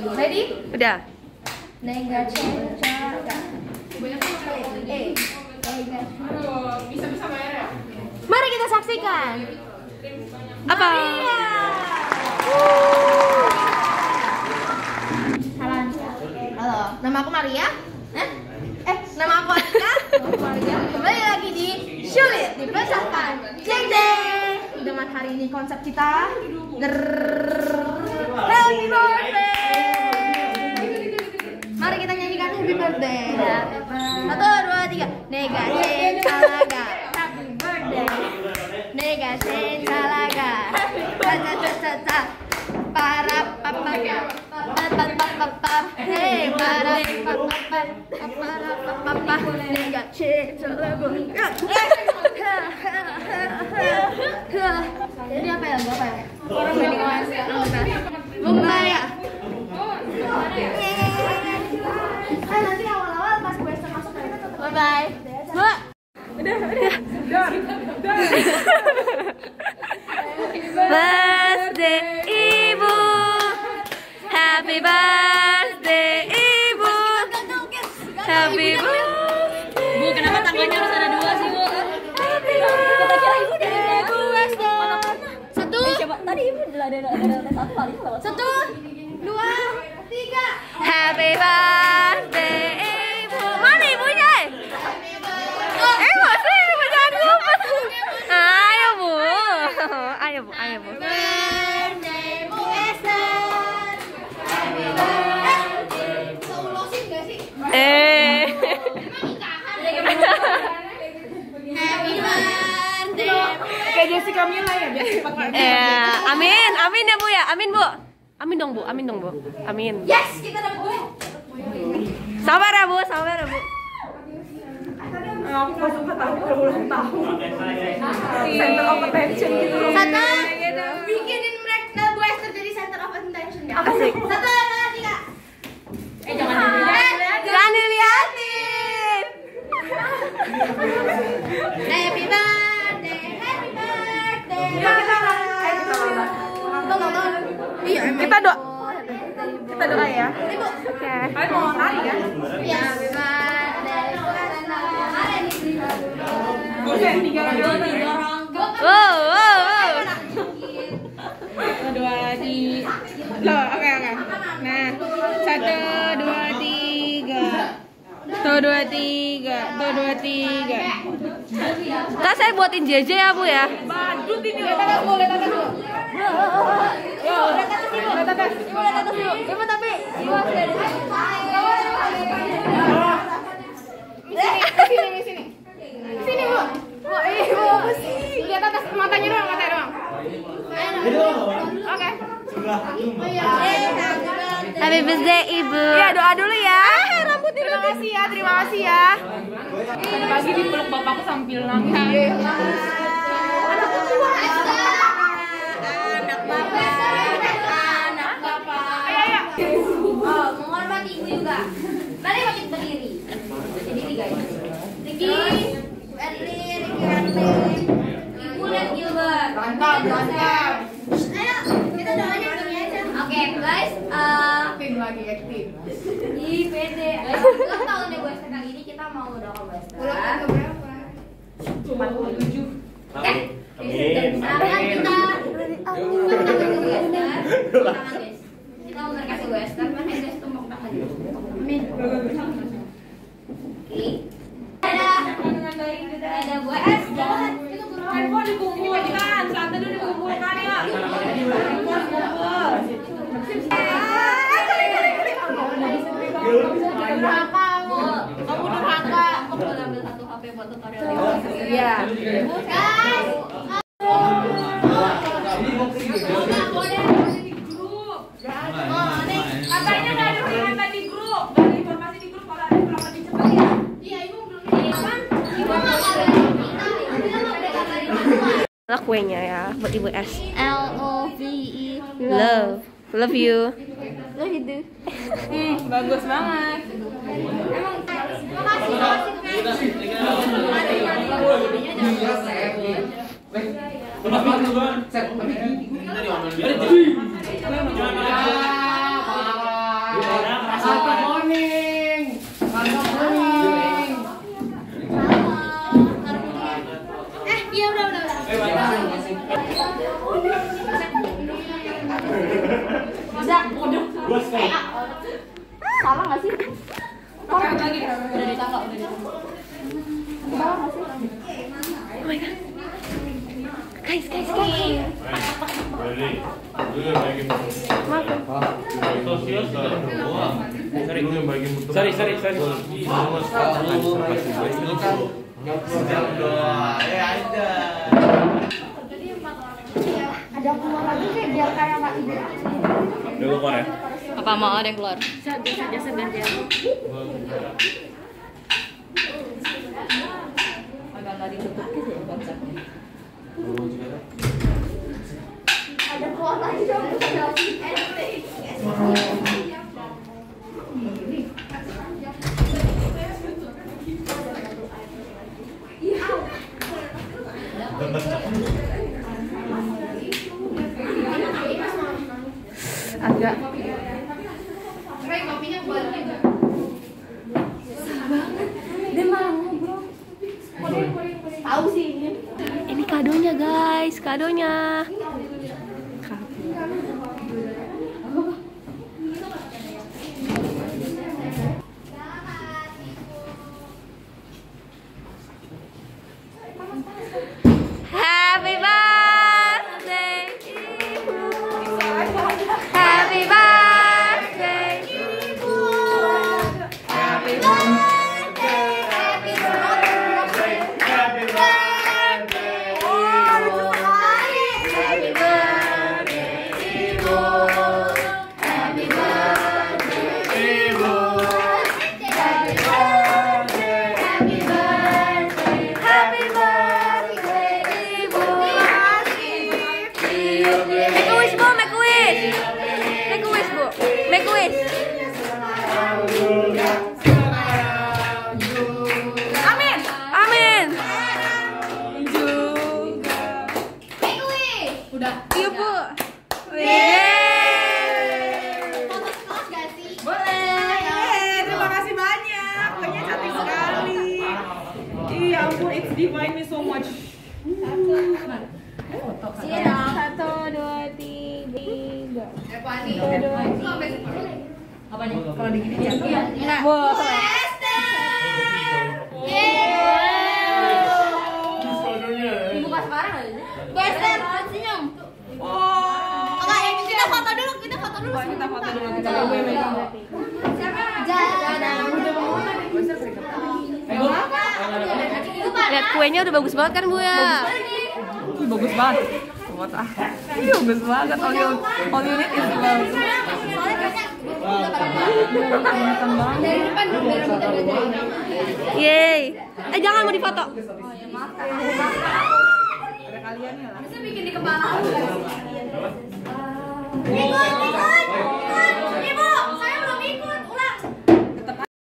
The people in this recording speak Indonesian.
Ready? Udah. Nega cinta. Eh. Mari kita saksikan. Apa? Salam. Halo, nama aku Maria. Eh, eh nama aku Atika. Maria. Kembali lagi di Sulit Dipecahkan. Jeng jeng. Dengan hari ini konsep kita. Happy birthday. Mari kita nyanyikan Happy Birthday. Satu, dua, tiga. Nega sen salaga. Happy Birthday. Nega sen salaga. Ca ca ca ca ca. Para pa pa pa pa pa pa pa. Hey, para pa pa pa para pa pa pa. Nega sen salaga. Ini apa ya? Gua apa ya? Orang Indonesia. Mumbaya. Mumbaya. Bye bye. Birthday Ibu. Happy birthday Ibu. Happy birthday. Bu, kenapa tangganya harus ada dua sih, Bu? Happy birthday. Satu, tadi Ibu ada ada satu kali satu, dua, tiga. Happy birthday Ibu. Mana ibunya? Eh, masih ibu jangan lupa. Ayo Bu. Ayo Bu, ayo Bu. Birthday Bu Esther. Happy birthday. Saulosin gak sih? Eh. Happy birthday. Kayak Jessica Mila ya, biasa pakai. Eh, amin, amin ya Bu ya. Amin Bu. Amin dong Bu, amin dong Bu. Amin. Yes, kita dapat duit. Sabar ya Bu, sabar ya Bu. Aku gak suka tahu berulang tahun. Center of attention gitu loh. Satu, bikinin mereka Bu Esther jadi center of attention ya. Asik. Satu, dua, tiga. Eh jangan dilihat. Jangan diliatin. Happy birthday, happy birthday kita Iya, kita doa. Kita doa ya. Oke. Kalian mau nari kan? ya? Iya. Wow, wow, wow. Dua di. lo oke okay, oke. Okay. Nah, satu, dua, tiga. Satu, dua, tiga. Satu, dua, tiga. Ntar saya buatin JJ ya Bu ya. badut ini lihat atas bu lihat atas bu yo. Lihat atas ibu lihat atas ibu lihat atas ibu Ibu tapi, ibu harus dari di sini. Sini di sini bu. Bu. Ibu lihat atas matanya doang matanya doang. Oke. Happy birthday Ibu. Ya doa dulu ya. terima kasih ya terima kasih ya tadi pagi dipeluk bapakku sambil nangis Anak bapak, anak bapak. ayo ayo Oh, menghormati ibu juga. Guys. eh aktif lagi aktif di PD ulang tahunnya gue kali ini kita mau doa gue ulang tahun berapa 47 Eh, kita ke Western. Tangan guys. Kita mau kasih Western, mana guys tumpuk tangan. Amin. Oke. Tutorial iya ya Iya, kan? Kuenya ya buat Ibu S. L O V E Love, love you. Lo gitu. hmm, bagus banget Emang makasih makasih. Salah nggak sih? lagi. Udah ditangkap, udah ditangkap. Salah nggak sih? Oh my god. Guys, guys, guys. Sorry, sorry, sorry. Ada keluar lagi kayak biar kayak nggak ini. Udah keluar ya? Apa mau ada yang keluar? Agak nggak ditutup gitu ya konsepnya. Ada keluar lagi dong. Agak. Dia malah ngobrol. Tahu sih ini. Ini kadonya guys, kadonya. Thank you. Apanya? Kalau digini ya? Enggak. Boleh. Dibuka sekarang aja. Senyum. Oh. Enggak, ya kita foto dulu, kita foto dulu. Oh, kita foto dulu kita gue megang. Jangan. Lihat kuenya udah bagus banget kan Bu ya? Bagus banget. Buat ah. Iya, bagus banget. All you, all you need is love. Dari. Eh jangan mau difoto. Ada kalian ya lah. Bikin di kepala.